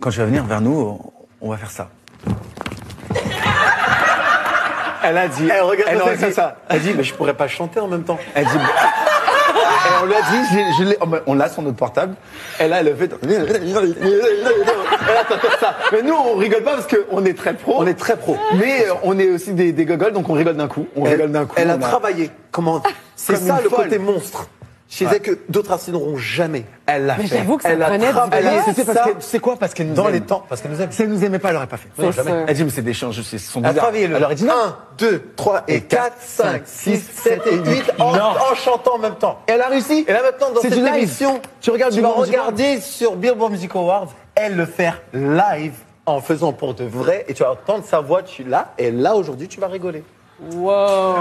quand tu vas venir vers nous, on- va faire ça. Elle a dit. Elle regarde elle ça, ça. Elle dit, mais je pourrais pas chanter en même temps. Elle dit. Et on lui a dit, j'ai- je l'ai- on l'a sur notre portable. Et là, elle a fait. Ça. Mais nous, on rigole pas parce qu'on est très pro. On est très pro. Mais euh, on est aussi des, des gogoles, donc on rigole d'un coup. On Elle, rigole d'un coup. elle a travaillé. Comment C'est ça le folle. côté monstre. Je disais que d'autres artistes n'auront jamais. Elle l'a Mais fait. j'avoue que ça Elle a travaillé. temps. C'était parce ça, que, c'est quoi Parce qu'elle nous Dans aime. les temps. Parce qu'elle nous aime. Si elle nous aimait pas, elle aurait pas fait. C'est sûr. Elle dit, mais c'est des changes, c'est son Elle a bizarre. travaillé le Elle aurait dit non. 1, 2, 3 et 4, 5, 6, 7 et 8 en, Non. en chantant en même temps. Elle a réussi. Et là maintenant, dans C'est cette émission, Tu regardes tu vas regarder sur Billboard Music Awards, elle le faire live en faisant pour de vrai et tu vas entendre sa voix, tu l'as et là aujourd'hui tu vas rigoler. Wow.